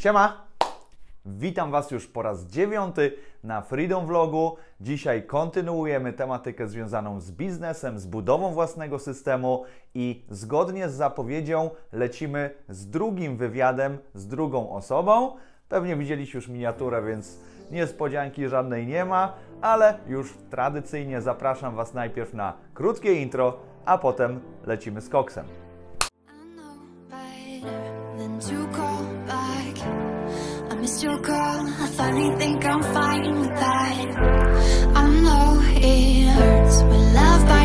Siema! Witam Was już po raz dziewiąty na Freedom Vlogu. Dzisiaj kontynuujemy tematykę związaną z biznesem, z budową własnego systemu i zgodnie z zapowiedzią lecimy z drugim wywiadem z drugą osobą. Pewnie widzieliście już miniaturę, więc niespodzianki żadnej nie ma, ale już tradycyjnie zapraszam Was najpierw na krótkie intro, a potem lecimy z koksem. Missed your call. I finally think I'm fine with that. I know it hurts when love bites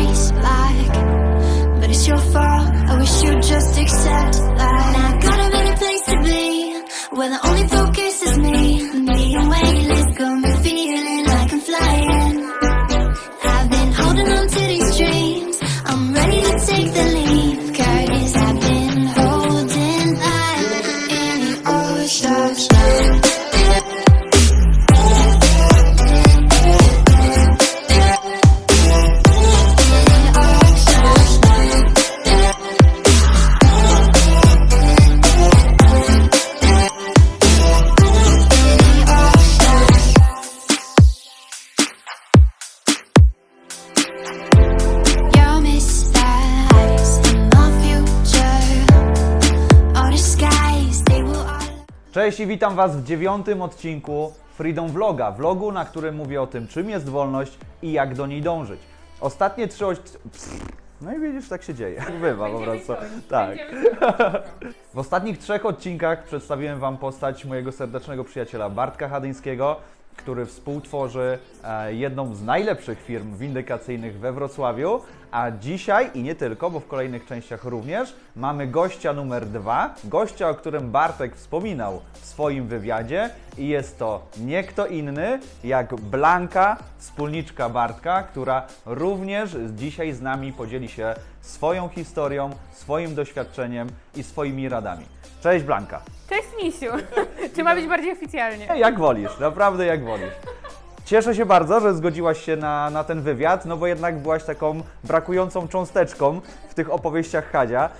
Cześć i witam Was w dziewiątym odcinku Freedom Vloga. Vlogu, na którym mówię o tym, czym jest wolność i jak do niej dążyć. Ostatnie trzy odcinki... No i widzisz, tak się dzieje. Bywa po prostu. Tak. W ostatnich trzech odcinkach przedstawiłem Wam postać mojego serdecznego przyjaciela Bartka Hadyńskiego, który współtworzy e, jedną z najlepszych firm windykacyjnych we Wrocławiu. A dzisiaj i nie tylko, bo w kolejnych częściach również, mamy gościa numer dwa. Gościa, o którym Bartek wspominał w swoim wywiadzie. I jest to nie kto inny jak Blanka, wspólniczka Bartka, która również dzisiaj z nami podzieli się swoją historią, swoim doświadczeniem i swoimi radami. Cześć Blanka. Cześć Misiu! Czy ma być bardziej oficjalnie? Jak wolisz, naprawdę jak wolisz. Cieszę się bardzo, że zgodziłaś się na, na ten wywiad, no bo jednak byłaś taką brakującą cząsteczką w tych opowieściach Hadzia.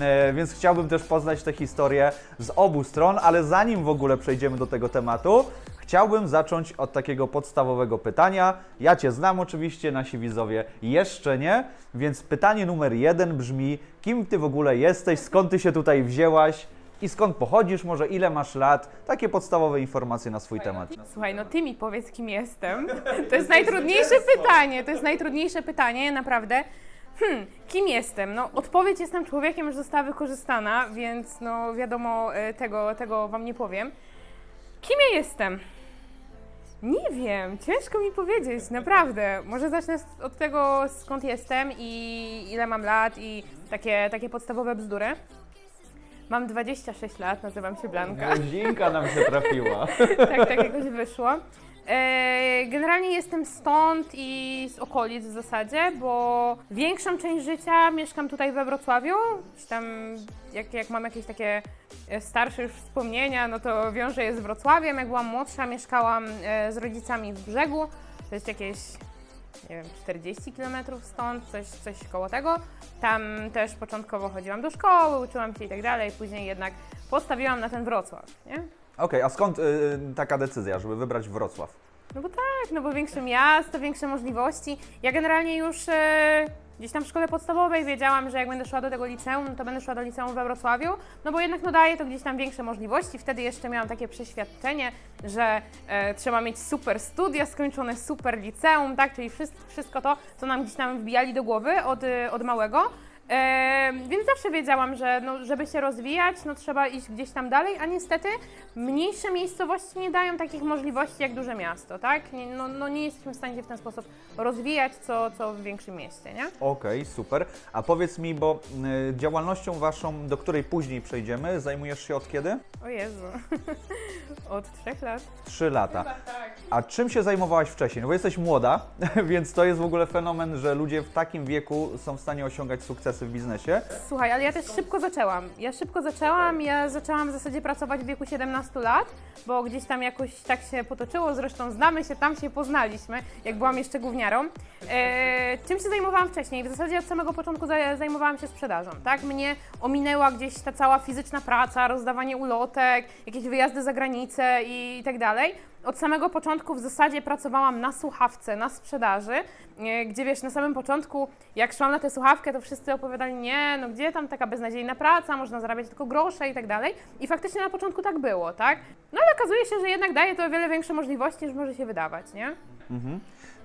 E, więc chciałbym też poznać tę historię z obu stron, ale zanim w ogóle przejdziemy do tego tematu, chciałbym zacząć od takiego podstawowego pytania. Ja Cię znam oczywiście, nasi widzowie jeszcze nie, więc pytanie numer jeden brzmi: kim Ty w ogóle jesteś, skąd Ty się tutaj wzięłaś i skąd pochodzisz, może ile masz lat? Takie podstawowe informacje na swój temat. Słuchaj, no ty mi powiedz, kim jestem. To jest najtrudniejsze pytanie. To jest najtrudniejsze pytanie, naprawdę. Hmm, kim jestem? No, odpowiedź jestem człowiekiem, już została wykorzystana, więc no wiadomo, e, tego, tego wam nie powiem. Kim ja jestem? Nie wiem, ciężko mi powiedzieć, naprawdę. Może zacznę od tego, skąd jestem i ile mam lat i takie, takie podstawowe bzdury. Mam 26 lat, nazywam się Blanka. Rodzinka nam się trafiła. tak, tak jakoś wyszło. E, Generalnie jestem stąd i z okolic w zasadzie, bo większą część życia mieszkam tutaj we Wrocławiu. Tam, jak, jak mam jakieś takie e, starsze już wspomnienia, no to wiąże je z Wrocławiem. Jak byłam młodsza, mieszkałam e, z rodzicami w brzegu. To jest jakieś nie wiem, 40 km stąd, coś, coś koło tego. Tam też początkowo chodziłam do szkoły, uczyłam się i tak dalej, później jednak postawiłam na ten Wrocław, nie? Okej, a skąd y, taka decyzja, żeby wybrać Wrocław? No bo tak, no bo większe miasto, większe możliwości. Ja generalnie już e, gdzieś tam w szkole podstawowej wiedziałam, że jak będę szła do tego liceum, to będę szła do liceum we Wrocławiu, no bo jednak no daje to gdzieś tam większe możliwości. Wtedy jeszcze miałam takie przeświadczenie, że e, trzeba mieć super studia, skończone super liceum, tak, czyli wszystko, wszystko to, co nam gdzieś tam wbijali do głowy od, e, od małego. E, więc zawsze wiedziałam, że no, żeby się rozwijać, no trzeba iść gdzieś tam dalej, a niestety mniejsze miejscowości nie dają takich możliwości jak duże miasto, tak? Nie, no, no nie jesteśmy w stanie się w ten sposób rozwijać, co, co w większym mieście, nie? Okej, super. A powiedz mi, bo y, działalnością waszą, do której później przejdziemy, zajmujesz się od kiedy? O Jezu, od trzech lat. Trzy lata. A czym się zajmowałaś wcześniej? No bo jesteś młoda, więc to jest w ogóle fenomen, że ludzie w takim wieku są w stanie osiągać sukcesy w biznesie. Słuchaj, ale ja też szybko zaczęłam. Ja szybko zaczęłam, ja zaczęłam w zasadzie pracować w wieku 17 lat, bo gdzieś tam jakoś tak się potoczyło, zresztą znamy się, tam się poznaliśmy, jak byłam jeszcze gówniarą. E, czym się zajmowałam wcześniej? W zasadzie od samego początku za- zajmowałam się sprzedażą, tak? Mnie ominęła gdzieś ta cała fizyczna praca, rozdawanie ulotek, jakieś wyjazdy za granicę i tak dalej. Od samego początku w zasadzie pracowałam na słuchawce, na sprzedaży, e, gdzie wiesz, na samym początku, jak szłam na tę słuchawkę, to wszyscy opowiadali, nie, no gdzie tam taka beznadziejna praca, można zarabiać tylko grosze i tak dalej. I faktycznie na początku tak było, tak? No ale okazuje się, że jednak daje to o wiele większe możliwości, niż może się wydawać, nie?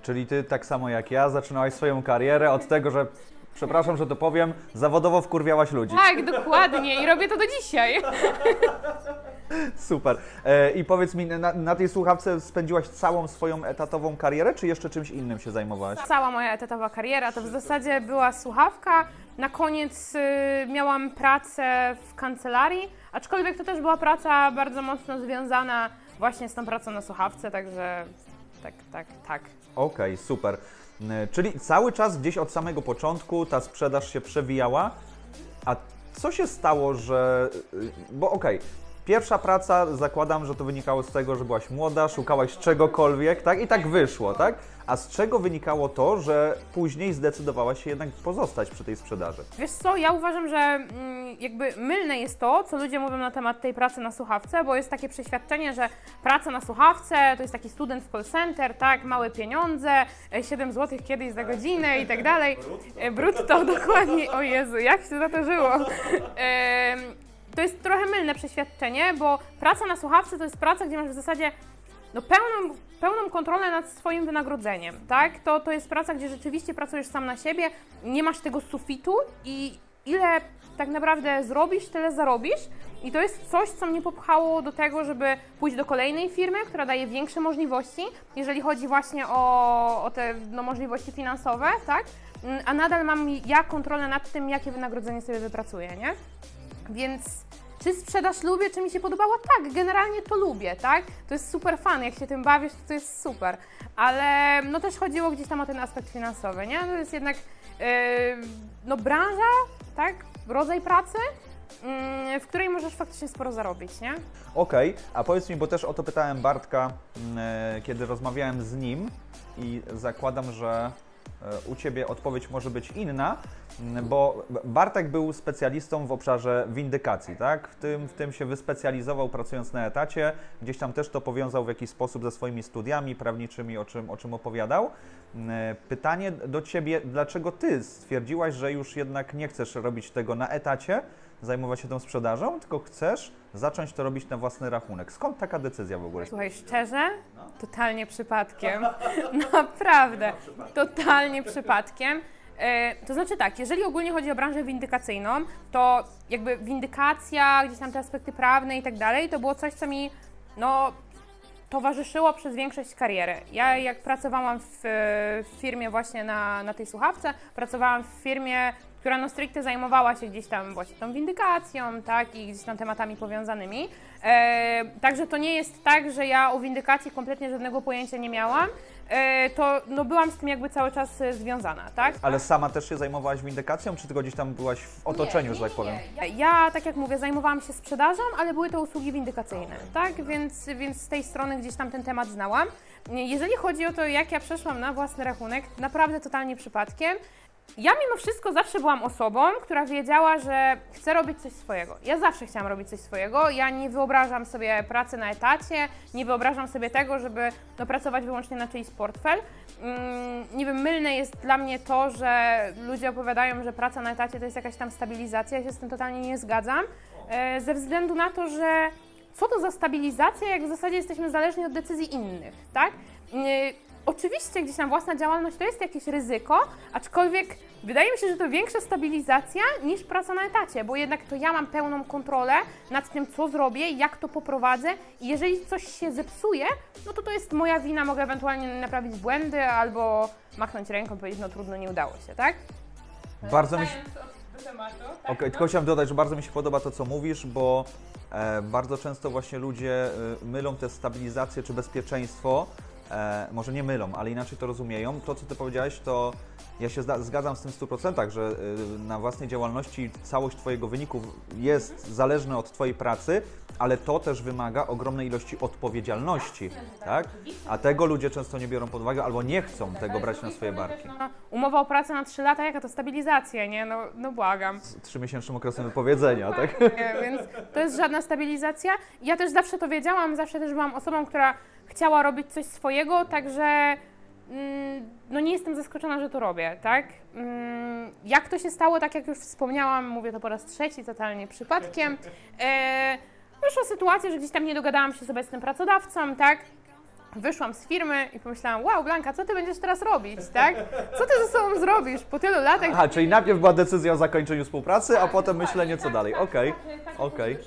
Czyli ty tak samo jak ja zaczynałaś swoją karierę od tego, że przepraszam, że to powiem, zawodowo wkurwiałaś ludzi. Tak, dokładnie i robię to do dzisiaj. Super. E, I powiedz mi, na, na tej słuchawce spędziłaś całą swoją etatową karierę, czy jeszcze czymś innym się zajmowałaś? Cała moja etatowa kariera to w zasadzie była słuchawka. Na koniec y, miałam pracę w kancelarii, aczkolwiek to też była praca bardzo mocno związana właśnie z tą pracą na słuchawce, także tak, tak, tak. Okej, super. E, Czyli cały czas gdzieś od samego początku ta sprzedaż się przewijała. A co się stało, że. y, Bo okej. Pierwsza praca, zakładam, że to wynikało z tego, że byłaś młoda, szukałaś czegokolwiek, tak? I tak wyszło, tak? A z czego wynikało to, że później zdecydowałaś się jednak pozostać przy tej sprzedaży? Wiesz co, ja uważam, że mm, jakby mylne jest to, co ludzie mówią na temat tej pracy na słuchawce, bo jest takie przeświadczenie, że praca na słuchawce to jest taki student w call center, tak, małe pieniądze, e, 7 zł kiedyś za godzinę i tak dalej. E, Brutto, dokładnie, o Jezu, jak się za to żyło. To jest trochę mylne przeświadczenie, bo praca na słuchawce to jest praca, gdzie masz w zasadzie no pełną, pełną kontrolę nad swoim wynagrodzeniem, tak? To, to jest praca, gdzie rzeczywiście pracujesz sam na siebie, nie masz tego sufitu i ile tak naprawdę zrobisz, tyle zarobisz. I to jest coś, co mnie popchało do tego, żeby pójść do kolejnej firmy, która daje większe możliwości, jeżeli chodzi właśnie o, o te no, możliwości finansowe, tak? A nadal mam ja kontrolę nad tym, jakie wynagrodzenie sobie wypracuję, nie? Więc czy sprzedaż lubię, czy mi się podobała? Tak, generalnie to lubię, tak? To jest super fan, jak się tym bawisz, to, to jest super. Ale no też chodziło gdzieś tam o ten aspekt finansowy, nie? To jest jednak yy, no branża, tak? Rodzaj pracy, yy, w której możesz faktycznie sporo zarobić, nie? Okej, a powiedz mi, bo też o to pytałem Bartka, e, kiedy rozmawiałem z nim i zakładam, że u Ciebie odpowiedź może być inna, bo Bartek był specjalistą w obszarze windykacji, tak? W tym, w tym się wyspecjalizował pracując na etacie, gdzieś tam też to powiązał w jakiś sposób ze swoimi studiami prawniczymi, o czym, o czym opowiadał. E, Pytanie do Ciebie, dlaczego Ty stwierdziłaś, że już jednak nie chcesz robić tego na etacie, zajmować się tą sprzedażą, tylko chcesz zacząć to robić na własny rachunek. Skąd taka decyzja w ogóle? Słuchaj, szczerze, totalnie przypadkiem. Naprawdę, totalnie przypadkiem. E, To znaczy tak, jeżeli ogólnie chodzi o branżę windykacyjną, to jakby windykacja, gdzieś tam te aspekty prawne i tak dalej, to było coś, co mi no, towarzyszyło przez większość kariery. Ja jak pracowałam w, w firmie właśnie na, na tej słuchawce, pracowałam w firmie, która no stricte zajmowała się gdzieś tam właśnie tą windykacją, tak, i gdzieś tam tematami powiązanymi. E, także to nie jest tak, że ja o windykacji kompletnie żadnego pojęcia nie miałam. E, to no byłam z tym jakby cały czas e, związana, tak? Ale sama też się zajmowałaś windykacją, czy tylko gdzieś tam byłaś w otoczeniu, że tak powiem? Ja, ja, tak jak mówię, zajmowałam się sprzedażą, ale były to usługi windykacyjne, tak? Więc, więc z tej strony gdzieś tam ten temat znałam. Jeżeli chodzi o to, jak ja przeszłam na własny rachunek, naprawdę totalnie przypadkiem. Ja mimo wszystko zawsze byłam osobą, która wiedziała, że chce robić coś swojego. Ja zawsze chciałam robić coś swojego. Ja nie wyobrażam sobie pracy na etacie, nie wyobrażam sobie tego, żeby pracować wyłącznie na czyjś portfel. Mm, nie wiem, mylne jest dla mnie to, że ludzie opowiadają, że praca na etacie to jest jakaś tam stabilizacja. Ja się z tym totalnie nie zgadzam, e, ze względu na to, że co to za stabilizacja, jak w zasadzie jesteśmy zależni od decyzji innych, tak? Oczywiście gdzieś tam własna działalność to jest jakieś ryzyko, aczkolwiek wydaje mi się, że to większa stabilizacja niż praca na etacie, bo jednak to ja mam pełną kontrolę nad tym, co zrobię, jak to poprowadzę i jeżeli coś się zepsuje, no to to jest moja wina, mogę ewentualnie naprawić błędy albo machnąć ręką i powiedzieć, no trudno, nie udało się, tak? Bardzo mi się... tematu, tak? Okej, tylko chciałem dodać, że bardzo mi się podoba to, co mówisz, bo e, bardzo często właśnie ludzie e, mylą tę stabilizację czy bezpieczeństwo e, może nie mylą, ale inaczej to rozumieją. To, co ty powiedziałeś, to ja się zgadzam z tym w 100%, że y, na własnej działalności całość twojego wyniku jest zależna od twojej pracy, ale to też wymaga ogromnej ilości odpowiedzialności, tak? A tego ludzie często nie biorą pod uwagę albo nie chcą tego brać na swoje barki. No, umowa o pracę na 3 lata, jaka to stabilizacja, nie? No, no błagam. Z trzymiesięcznym okresem wypowiedzenia, tak? Nie, więc to jest żadna stabilizacja. Ja też zawsze to wiedziałam, zawsze też byłam osobą, która chciała robić coś swojego, także mm, no nie jestem zaskoczona, że to robię, tak? Mm, jak to się stało, tak jak już wspomniałam, mówię to po raz trzeci, totalnie przypadkiem. E, wyszła sytuacja, że gdzieś tam nie dogadałam się z obecnym pracodawcą, tak? Wyszłam z firmy i pomyślałam, wow, Blanka, co ty będziesz teraz robić, tak? Co ty ze sobą zrobisz po tylu latach? Aha, czyli najpierw była decyzja o zakończeniu współpracy, a potem myślenie co dalej. Okej, okej.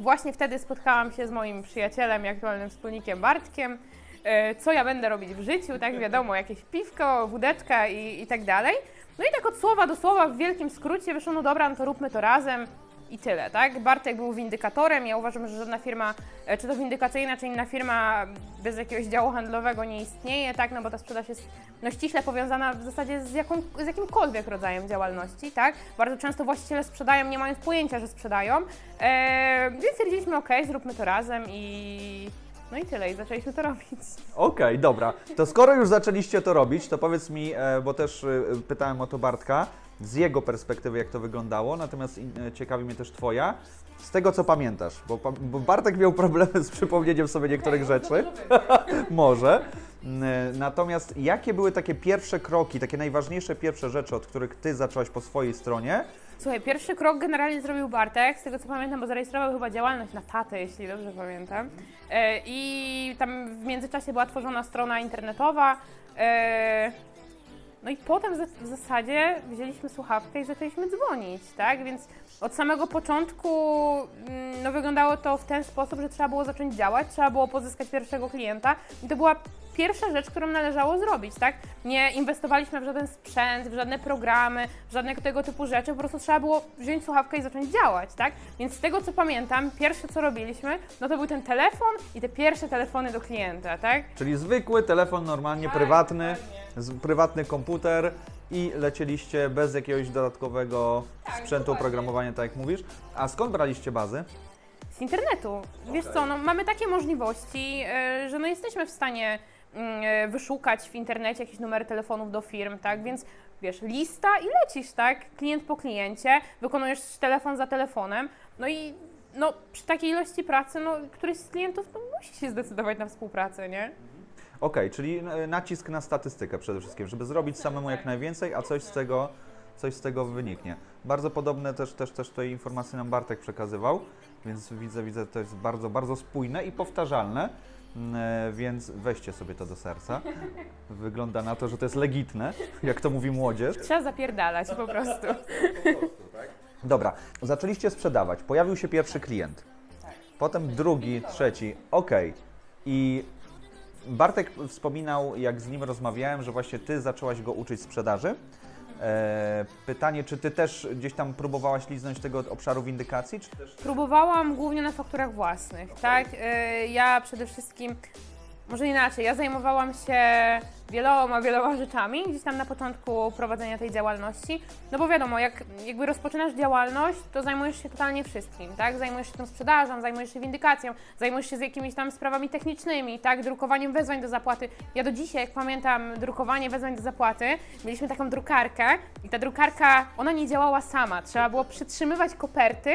Właśnie wtedy spotkałam się z moim przyjacielem i aktualnym wspólnikiem Bartkiem. E, Co ja będę robić w życiu, tak wiadomo, jakieś piwko, wódeczka i, i tak dalej. No i tak od słowa do słowa w wielkim skrócie wyszło, no dobra, no to róbmy to razem i tyle, tak? Bartek był windykatorem, ja uważam, że żadna firma, e, czy to windykacyjna, czy inna firma bez jakiegoś działu handlowego nie istnieje, tak? No bo ta sprzedaż jest no, ściśle powiązana w zasadzie z, jaką, z jakimkolwiek rodzajem działalności, tak? Bardzo często właściciele sprzedają, nie mając pojęcia, że sprzedają, e, więc stwierdziliśmy, ok, zróbmy to razem i no i tyle, i zaczęliśmy to robić. Okej, dobra. To skoro już zaczęliście to robić, to powiedz mi, e, bo też pytałem o to Bartka, z jego perspektywy jak to wyglądało, natomiast e, ciekawi mnie też Twoja. Z tego co pamiętasz, bo, bo Bartek miał problemy z przypomnieniem sobie niektórych rzeczy. Może. N- e, Natomiast jakie były takie pierwsze kroki, takie najważniejsze pierwsze rzeczy, od których Ty zaczęłaś po swojej stronie? Słuchaj, pierwszy krok generalnie zrobił Bartek, z tego co pamiętam, bo zarejestrował chyba działalność na tatę, jeśli dobrze pamiętam. E, I tam w międzyczasie była tworzona strona internetowa. No i potem w zasadzie wzięliśmy słuchawkę i zaczęliśmy dzwonić, tak? Więc od samego początku mm, no, wyglądało to w ten sposób, że trzeba było zacząć działać, trzeba było pozyskać pierwszego klienta i to była pierwsza rzecz, którą należało zrobić, tak? Nie inwestowaliśmy w żaden sprzęt, w żadne programy, w żadne tego typu rzeczy, po prostu trzeba było wziąć słuchawkę i zacząć działać, tak? Więc z tego co pamiętam, pierwsze co robiliśmy, no to był ten telefon i te pierwsze telefony do klienta, tak? Czyli zwykły telefon normalnie prywatny, z, prywatny komputer i lecieliście bez jakiegoś dodatkowego sprzętu, oprogramowania, tak jak mówisz. A skąd braliście bazy? Z internetu. Wiesz co, no, mamy takie możliwości, yy, że no jesteśmy w stanie yy, wyszukać w internecie jakieś numery telefonów do firm, tak? Więc wiesz, lista i lecisz, tak? Klient po kliencie, wykonujesz telefon za telefonem, no i no, przy takiej ilości pracy, no, któryś z klientów no, musi się zdecydować na współpracę, nie? Okej, czyli e, nacisk na statystykę przede wszystkim, żeby zrobić samemu jak najwięcej, a coś z tego, coś z tego wyniknie. Bardzo podobne też, też, też tutaj informacje nam Bartek przekazywał, więc widzę, widzę, to jest bardzo, bardzo spójne i powtarzalne, Mm, e, więc weźcie sobie to do serca. Wygląda na to, że to jest legitne, jak to mówi młodzież. Trzeba zapierdalać po prostu. Dobra, zaczęliście sprzedawać, pojawił się pierwszy klient, potem drugi, trzeci, ok. I Bartek wspominał, jak z nim rozmawiałem, że właśnie ty zaczęłaś go uczyć sprzedaży. E, pytanie, czy ty też gdzieś tam próbowałaś liznąć tego obszaru windykacji? Też... Próbowałam głównie na fakturach własnych, tak? Y, Ja przede wszystkim, może inaczej, ja zajmowałam się wieloma, wieloma rzeczami gdzieś tam na początku prowadzenia tej działalności, no bo wiadomo, jak jakby rozpoczynasz działalność, to zajmujesz się totalnie wszystkim, tak? Zajmujesz się tą sprzedażą, zajmujesz się windykacją, zajmujesz się z jakimiś tam sprawami technicznymi, tak? Drukowaniem wezwań do zapłaty. Ja do dzisiaj, jak pamiętam drukowanie wezwań do zapłaty, mieliśmy taką drukarkę i ta drukarka, ona nie działała sama, trzeba było przytrzymywać koperty,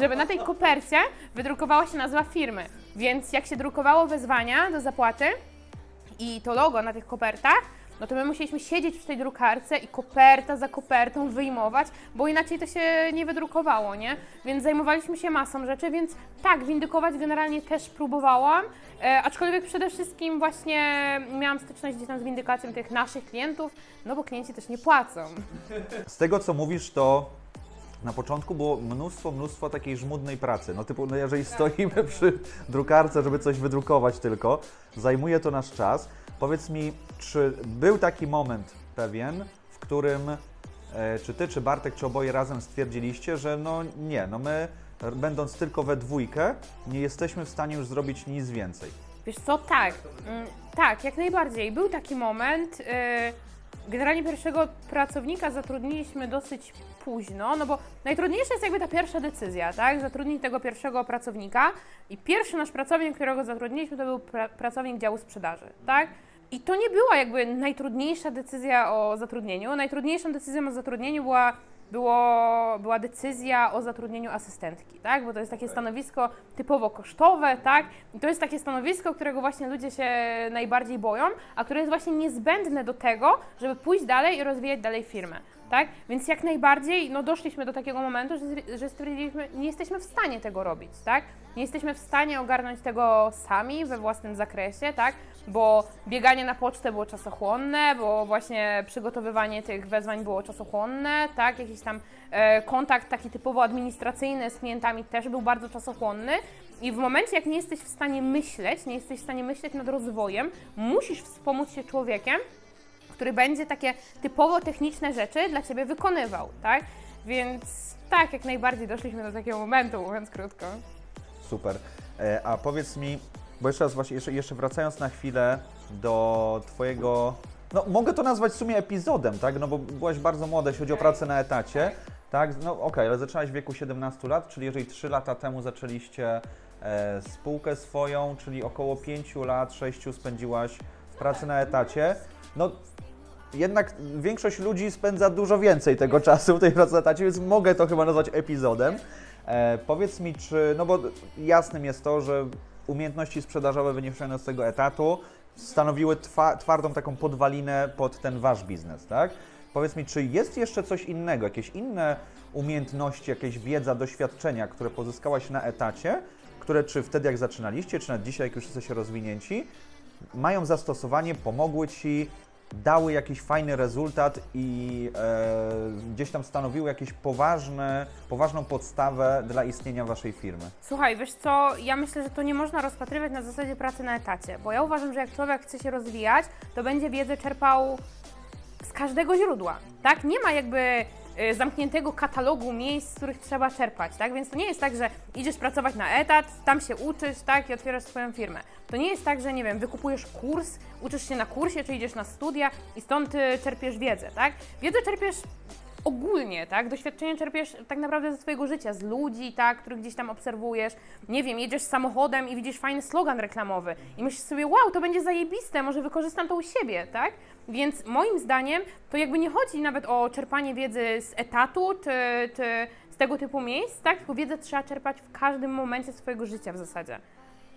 żeby na tej kopercie wydrukowała się nazwa firmy. Więc jak się drukowało wezwania do zapłaty i to logo na tych kopertach, no to my musieliśmy siedzieć przy tej drukarce i koperta za kopertą wyjmować, bo inaczej to się nie wydrukowało, nie? Więc zajmowaliśmy się masą rzeczy, więc tak, windykować generalnie też próbowałam, e, aczkolwiek przede wszystkim właśnie miałam styczność gdzieś tam z windykacją tych naszych klientów, no bo klienci też nie płacą. Z tego, co mówisz, to na początku było mnóstwo, mnóstwo takiej żmudnej pracy. No typu, no jeżeli stoimy przy drukarce, żeby coś wydrukować tylko, zajmuje to nasz czas. Powiedz mi, czy był taki moment pewien, w którym e, czy ty, czy Bartek, czy oboje razem stwierdziliście, że no nie, no my będąc tylko we dwójkę, nie jesteśmy w stanie już zrobić nic więcej. Wiesz co, tak, mm, tak, jak najbardziej. Był taki moment, yy, generalnie pierwszego pracownika zatrudniliśmy dosyć późno, no bo najtrudniejsza jest jakby ta pierwsza decyzja, tak? Zatrudnić tego pierwszego pracownika i pierwszy nasz pracownik, którego zatrudniliśmy, to był pra pracownik działu sprzedaży, tak? I to nie była jakby najtrudniejsza decyzja o zatrudnieniu. Najtrudniejszą decyzją o zatrudnieniu była było, była decyzja o zatrudnieniu asystentki, tak? Bo to jest takie stanowisko typowo kosztowe, tak? I to jest takie stanowisko, którego właśnie ludzie się najbardziej boją, a które jest właśnie niezbędne do tego, żeby pójść dalej i rozwijać dalej firmę. Tak? Więc jak najbardziej no, doszliśmy do takiego momentu, że, że stwierdziliśmy, nie jesteśmy w stanie tego robić, tak? Nie jesteśmy w stanie ogarnąć tego sami we własnym zakresie, tak? Bo bieganie na pocztę było czasochłonne, bo właśnie przygotowywanie tych wezwań było czasochłonne, tak? Jakiś tam e, kontakt taki typowo administracyjny z klientami też był bardzo czasochłonny. I w momencie, jak nie jesteś w stanie myśleć, nie jesteś w stanie myśleć nad rozwojem, musisz wspomóc się człowiekiem, który będzie takie typowo techniczne rzeczy dla Ciebie wykonywał, tak? Więc tak, jak najbardziej doszliśmy do takiego momentu, mówiąc krótko. Super. E, a powiedz mi, bo jeszcze raz właśnie, jeszcze, jeszcze wracając na chwilę do Twojego, no mogę to nazwać w sumie epizodem, tak? No bo byłaś bardzo młoda, jeśli chodzi o pracę na etacie, tak? No okej, ale zaczęłaś w wieku 17 lat, czyli jeżeli 3 lata temu zaczęliście e, spółkę swoją, czyli około 5 lat, 6 spędziłaś w pracy na etacie, no jednak większość ludzi spędza dużo więcej tego czasu w tej pracy na etacie, więc mogę to chyba nazwać epizodem. E, powiedz mi, czy, no bo jasnym jest to, że umiejętności sprzedażowe wyniesione z tego etatu stanowiły twa, twardą taką podwalinę pod ten wasz biznes, tak? Powiedz mi, czy jest jeszcze coś innego, jakieś inne umiejętności, jakieś wiedza, doświadczenia, które pozyskałaś na etacie, które czy wtedy jak zaczynaliście, czy nawet dzisiaj jak już jesteście rozwinięci, mają zastosowanie, pomogły Ci dały jakiś fajny rezultat i e, gdzieś tam stanowiły poważne, poważną podstawę dla istnienia Waszej firmy? Słuchaj, wiesz co, ja myślę, że to nie można rozpatrywać na zasadzie pracy na etacie, bo ja uważam, że jak człowiek chce się rozwijać, to będzie wiedzę czerpał z każdego źródła, tak? Nie ma jakby zamkniętego katalogu miejsc, z których trzeba czerpać, tak? Więc to nie jest tak, że idziesz pracować na etat, tam się uczysz, tak? I otwierasz swoją firmę. To nie jest tak, że nie wiem, wykupujesz kurs, uczysz się na kursie, czy idziesz na studia i stąd y, czerpiesz wiedzę, tak? Wiedzę czerpiesz ogólnie, tak? Doświadczenie czerpiesz tak naprawdę ze swojego życia, z ludzi, tak? Których gdzieś tam obserwujesz. Nie wiem, jedziesz samochodem i widzisz fajny slogan reklamowy i myślisz sobie, wow, to będzie zajebiste, może wykorzystam to u siebie, tak? Więc moim zdaniem to jakby nie chodzi nawet o czerpanie wiedzy z etatu, czy, czy z tego typu miejsc, tak? Tylko wiedzę trzeba czerpać w każdym momencie swojego życia w zasadzie.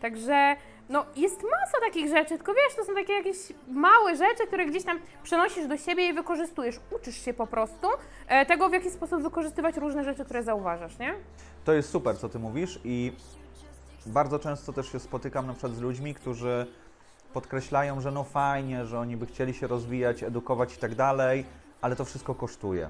Także no, jest masa takich rzeczy, tylko wiesz, to są takie jakieś małe rzeczy, które gdzieś tam przenosisz do siebie i wykorzystujesz. Uczysz się po prostu e, tego, w jaki sposób wykorzystywać różne rzeczy, które zauważasz, nie? To jest super, co Ty mówisz i bardzo często też się spotykam na przykład z ludźmi, którzy podkreślają, że no fajnie, że oni by chcieli się rozwijać, edukować i tak dalej, ale to wszystko kosztuje.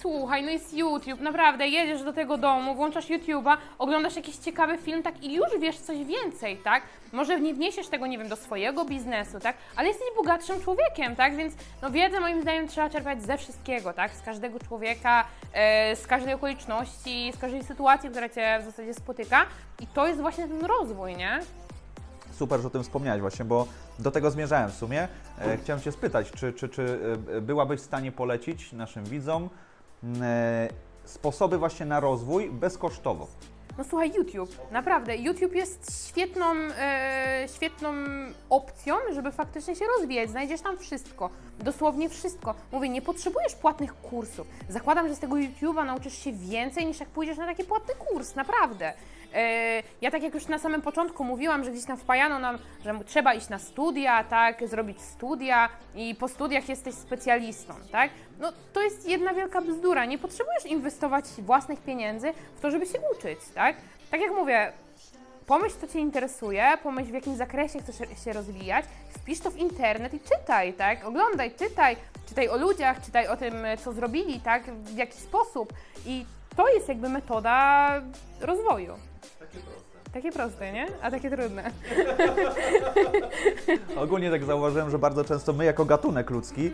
Słuchaj, no jest YouTube, naprawdę, jedziesz do tego domu, włączasz YouTube'a, oglądasz jakiś ciekawy film, tak, i już wiesz coś więcej, tak? Może nie wniesiesz tego, nie wiem, do swojego biznesu, tak? Ale jesteś bogatszym człowiekiem, tak? Więc, no wiedzę moim zdaniem trzeba czerpać ze wszystkiego, tak? Z każdego człowieka, e, z każdej okoliczności, z każdej sytuacji, która Cię w zasadzie spotyka i to jest właśnie ten rozwój, nie? Super, że o tym wspomniałeś właśnie, bo do tego zmierzałem w sumie. E, chciałem Cię spytać, czy, czy, czy e, byłabyś w stanie polecić naszym widzom sposoby właśnie na rozwój bezkosztowo? No słuchaj, YouTube, naprawdę, YouTube jest świetną, e, świetną opcją, żeby faktycznie się rozwijać. Znajdziesz tam wszystko, dosłownie wszystko. Mówię, nie potrzebujesz płatnych kursów. Zakładam, że z tego YouTube'a nauczysz się więcej niż jak pójdziesz na taki płatny kurs, naprawdę. E, ja tak jak już na samym początku mówiłam, że gdzieś tam wpajano nam, że trzeba iść na studia, tak, zrobić studia i po studiach jesteś specjalistą, tak? No to jest jedna wielka bzdura. Nie potrzebujesz inwestować własnych pieniędzy w to, żeby się uczyć, tak? Tak jak mówię, pomyśl, co Cię interesuje, pomyśl, w jakim zakresie chcesz się rozwijać, wpisz to w internet i czytaj, tak? Oglądaj, czytaj, czytaj o ludziach, czytaj o tym, co zrobili, tak? W jaki sposób. I to jest jakby metoda rozwoju. Takie proste. Takie proste, nie? A takie trudne. Ogólnie tak zauważyłem, że bardzo często my jako gatunek ludzki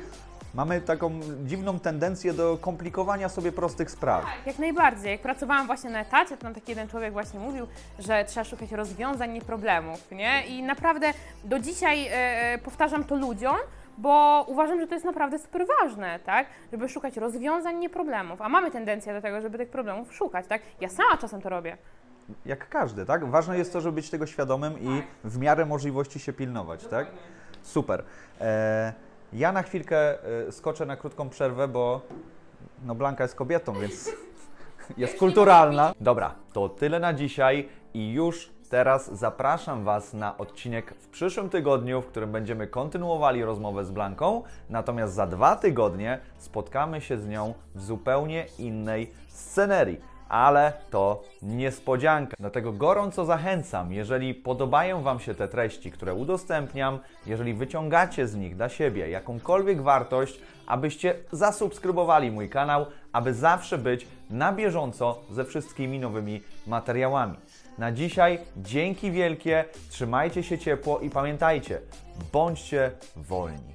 Mamy taką dziwną tendencję do komplikowania sobie prostych spraw. Jak najbardziej. Jak pracowałam właśnie na etacie, to nam taki jeden człowiek właśnie mówił, że trzeba szukać rozwiązań, nie problemów, nie? I naprawdę do dzisiaj e, powtarzam to ludziom, bo uważam, że to jest naprawdę super ważne, tak? Żeby szukać rozwiązań, nie problemów. A mamy tendencję do tego, żeby tych problemów szukać, tak? Ja sama czasem to robię. Jak każdy, tak? Ważne jest to, żeby być tego świadomym i w miarę możliwości się pilnować, tak? Super. E, ja na chwilkę e, skoczę na krótką przerwę, bo no Blanka jest kobietą, więc jest kulturalna. Dobra, to tyle na dzisiaj i już teraz zapraszam Was na odcinek w przyszłym tygodniu, w którym będziemy kontynuowali rozmowę z Blanką. Natomiast za dwa tygodnie spotkamy się z nią w zupełnie innej scenerii. Ale to niespodzianka. Dlatego gorąco zachęcam, jeżeli podobają Wam się te treści, które udostępniam, jeżeli wyciągacie z nich dla siebie jakąkolwiek wartość, abyście zasubskrybowali mój kanał, aby zawsze być na bieżąco ze wszystkimi nowymi materiałami. Na dzisiaj dzięki wielkie, trzymajcie się ciepło i pamiętajcie, bądźcie wolni.